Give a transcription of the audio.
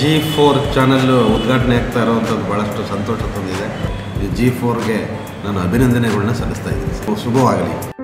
G four channel ಉದ್ಘಾಟನೆ ಆಗ್ತಾ ಇರೋವಂಥದ್ದು ಭಾಳಷ್ಟು ಸಂತೋಷ ತಂದಿದೆ. ಈ ಜಿ ಫೋರ್ಗೆ ನಾನು ಅಭಿನಂದನೆಗಳನ್ನ ಸಲ್ಲಿಸ್ತಾ ಇದ್ದೀನಿ. ಶುಭವಾಗಲಿ